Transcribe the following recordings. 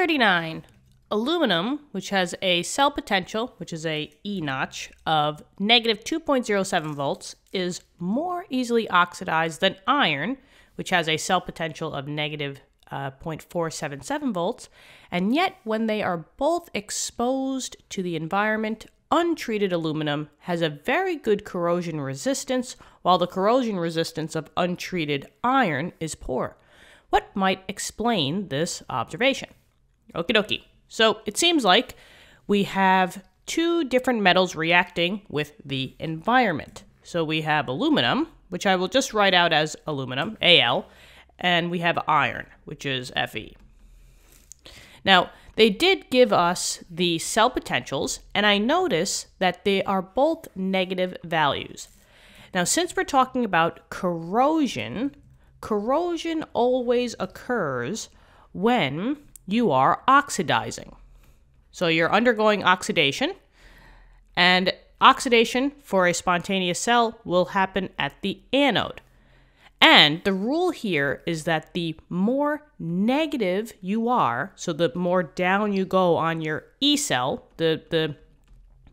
139. Aluminum, which has a cell potential, which is a E naught, of negative 2.07 volts, is more easily oxidized than iron, which has a cell potential of negative, uh, 0.477 volts. And yet, when they are both exposed to the environment, untreated aluminum has a very good corrosion resistance, while the corrosion resistance of untreated iron is poor. What might explain this observation? Okie dokie. So it seems like we have two different metals reacting with the environment. So we have aluminum, which I will just write out as aluminum, Al, and we have iron, which is Fe. Now, they did give us the cell potentials, and I notice that they are both negative values. Now, since we're talking about corrosion, corrosion always occurs when you are oxidizing. So you're undergoing oxidation, and oxidation for a spontaneous cell will happen at the anode. And the rule here is that the more negative you are, so the more down you go on your E cell, the, the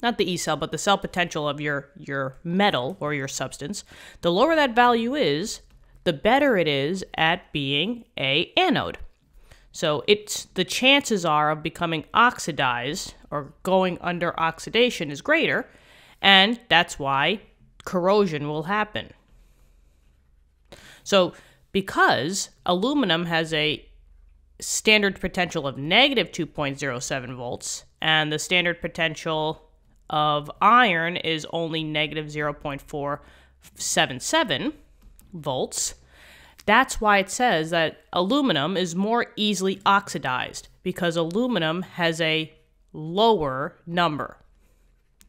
not the E cell, but the cell potential of your, your metal or your substance, the lower that value is, the better it is at being a anode. So it's the chances are of becoming oxidized or going under oxidation is greater, and that's why corrosion will happen. So because aluminum has a standard potential of negative 2.07 volts and the standard potential of iron is only negative 0.477 volts, that's why it says that aluminum is more easily oxidized because aluminum has a lower number.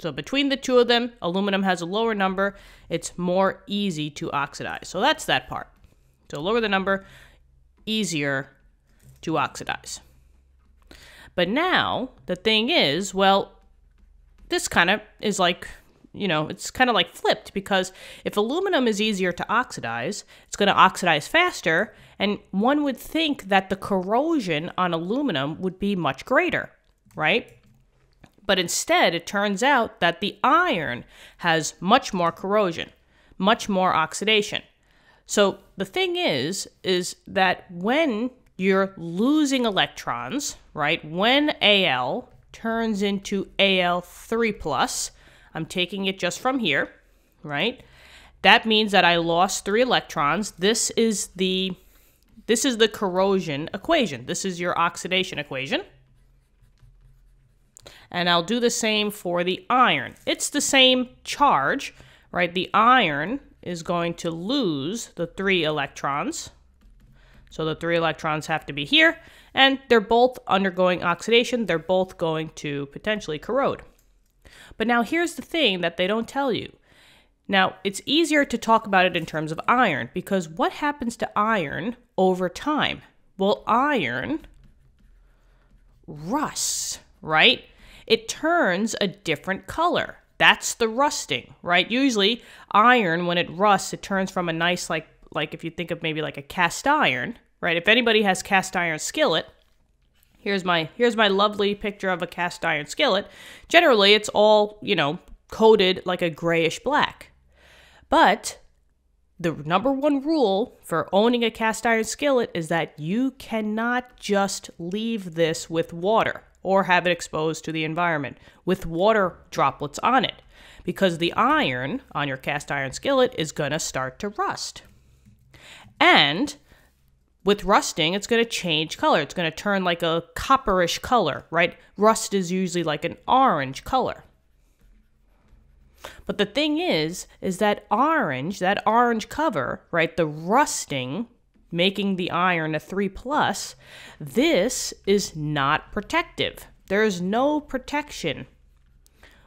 So between the two of them, aluminum has a lower number. It's more easy to oxidize. So that's that part. So lower the number, easier to oxidize. But now the thing is, well, this kind of is like you know, it's kind of like flipped because if aluminum is easier to oxidize, it's going to oxidize faster, and one would think that the corrosion on aluminum would be much greater, right? But instead, it turns out that the iron has much more corrosion, much more oxidation. So the thing is, is that when you're losing electrons, right, when Al turns into Al3 plus, I'm taking it just from here, right? That means that I lost three electrons. This is the this is the corrosion equation. This is your oxidation equation. And I'll do the same for the iron. It's the same charge, right? The iron is going to lose the three electrons. So the three electrons have to be here, and they're both undergoing oxidation. They're both going to potentially corrode. But now here's the thing that they don't tell you. Now, it's easier to talk about it in terms of iron because what happens to iron over time? Well, iron rusts, right? It turns a different color. That's the rusting, right? Usually, iron when it rusts, it turns from a nice like like if you think of maybe like a cast iron, right? If anybody has cast iron skillet, Here's my here's my lovely picture of a cast iron skillet. Generally, it's all, you know, coated like a grayish black. But the number one rule for owning a cast iron skillet is that you cannot just leave this with water or have it exposed to the environment with water droplets on it because the iron on your cast iron skillet is going to start to rust. And with rusting, it's going to change color. It's going to turn like a copperish color, right? Rust is usually like an orange color. But the thing is, is that orange, that orange cover, right? The rusting making the iron a 3 plus, this is not protective. There is no protection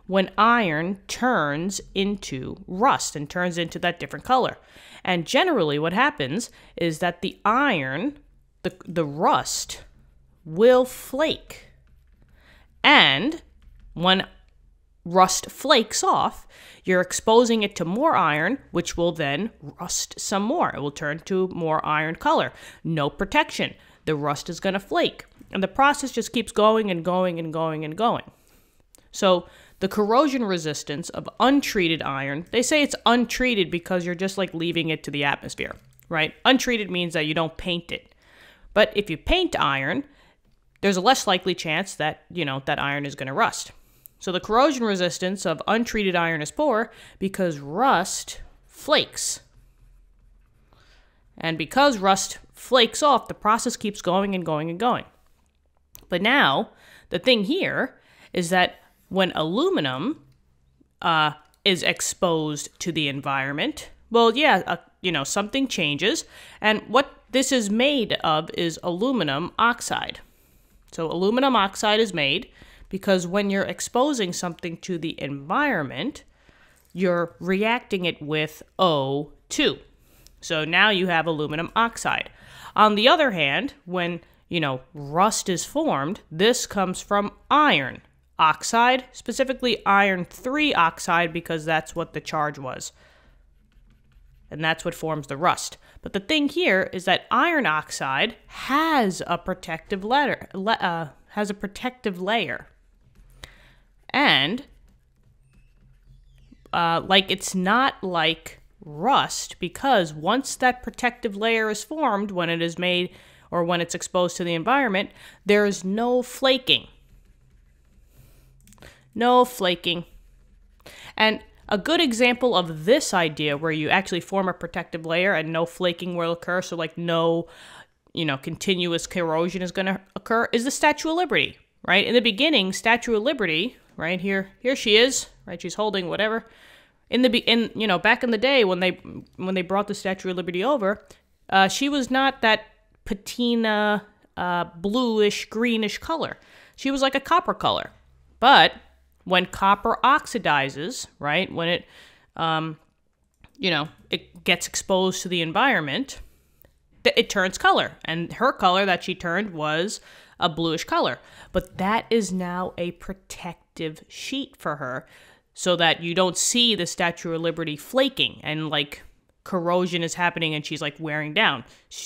when iron turns into rust and turns into that different color. And generally, what happens is that the iron, the, the rust, will flake. And when rust flakes off, you're exposing it to more iron, which will then rust some more. It will turn to more iron color. No protection. The rust is going to flake. And the process just keeps going and going and going and going. So the corrosion resistance of untreated iron, they say it's untreated because you're just like leaving it to the atmosphere, right? Untreated means that you don't paint it. But if you paint iron, there's a less likely chance that, you know, that iron is going to rust. So the corrosion resistance of untreated iron is poor because rust flakes. And because rust flakes off, the process keeps going and going and going. But now, the thing here is that when aluminum uh, is exposed to the environment, well, yeah, uh, you know, something changes. And what this is made of is aluminum oxide. So, aluminum oxide is made because when you're exposing something to the environment, you're reacting it with O2. So now you have aluminum oxide. On the other hand, when, you know, rust is formed, this comes from iron oxide, specifically iron 3 oxide because that's what the charge was. And that's what forms the rust. But the thing here is that iron oxide has a protective layer, uh, has a protective layer. And uh, like it's not like rust because once that protective layer is formed, when it is made or when it's exposed to the environment, there is no flaking. No flaking. And a good example of this idea where you actually form a protective layer and no flaking will occur, so like no, you know, continuous corrosion is going to occur, is the Statue of Liberty, right? In the beginning, Statue of Liberty right here. Here she is, right? She's holding whatever. In the be in you know back in the day when they when they brought the Statue of Liberty over, uh, she was not that patina uh, bluish greenish color. She was like a copper color. But when copper oxidizes, right, when it um, you know it gets exposed to the environment, it turns color. And her color that she turned was a bluish color. But that is now a protective sheet for her so that you don't see the Statue of Liberty flaking and like corrosion is happening and she's like wearing down.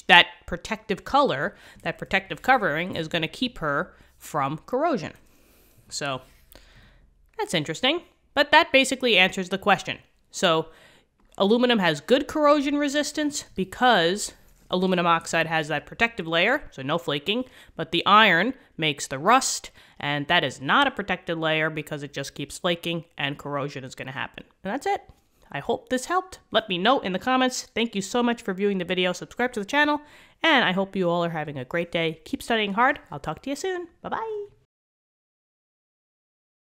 That protective color, that protective covering is going to keep her from corrosion. So that's interesting. But that basically answers the question. So aluminum has good corrosion resistance because Aluminum oxide has that protective layer, so no flaking, but the iron makes the rust, and that is not a protected layer because it just keeps flaking and corrosion is going to happen. And that's it. I hope this helped. Let me know in the comments. Thank you so much for viewing the video. Subscribe to the channel, and I hope you all are having a great day. Keep studying hard. I'll talk to you soon. Bye-bye.